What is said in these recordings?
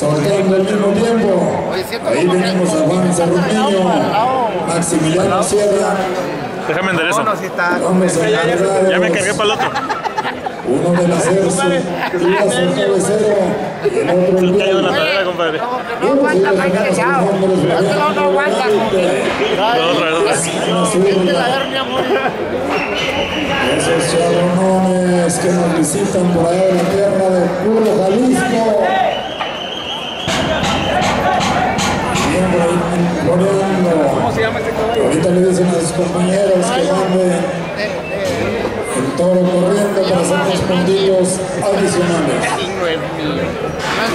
soltando al mismo tiempo. Ahí tenemos a Juan Cerruño, Maximiliano Sierra. Déjame enderezar. No, sí está. Vamos a Ya me cargué para el otro. Uno de las Erso, Lucas el otro el Cayó de la compadre. No aguanta, Mike Callao. No, no aguanta, joder. No, otra vez. Es de la hernia, amor. Esos charronones que nos visitan por allá de la tierra de puro Jalisco. Ahorita le dicen a sus compañeros que manden el toro corriendo para hacer los puntillos adicionales.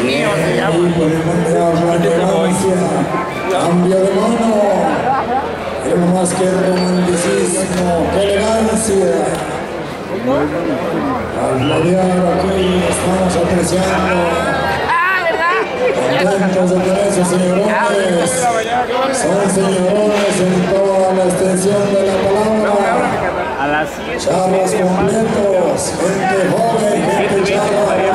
Mío, se Ahí mirar la elegancia, cambio de mano. Pero más que romanticismo, que elegancia. Al gloriar aquí estamos apreciando, Ah, ¿verdad? contentos de tener esos señorones. Son señorones en toda la extensión de la palabra. A las 7. Charros completos, gente joven, gente bonita.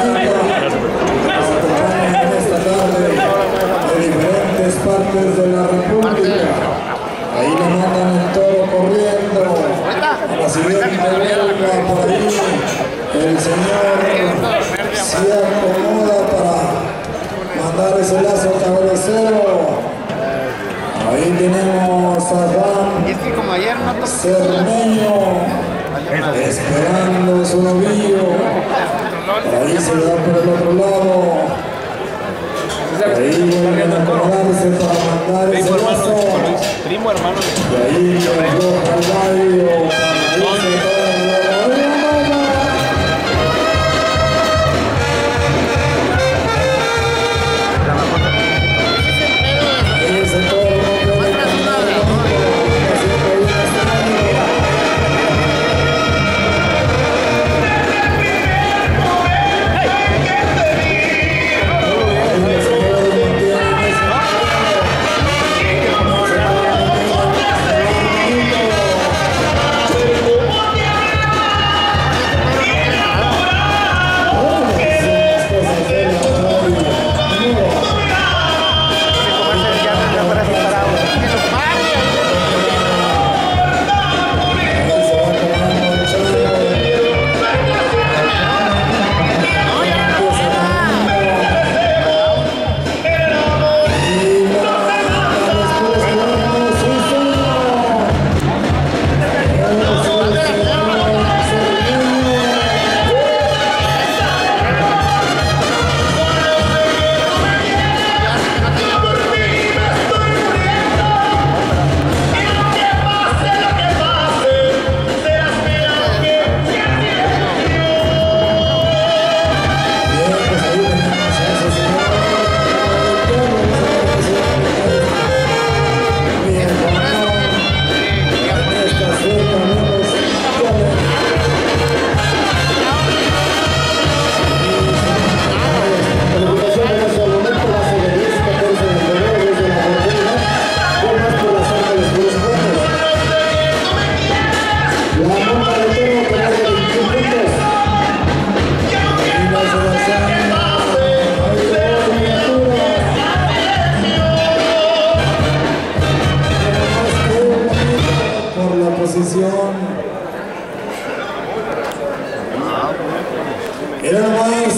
en esta tarde de diferentes partes de la República. Ahí le mandan el toro corriendo. A la siguiente vuelta por ahí, el señor se acomoda para mandar ese lazo cabecero. Ahí tenemos a Juan Es que como ayer no. Cermeño, esperando su novillo. Ahí se va por el otro lado. Ahí vuelven a acomodarse para mandar ese lazo. Primo hermano. Y ahí le afloja Hermanos,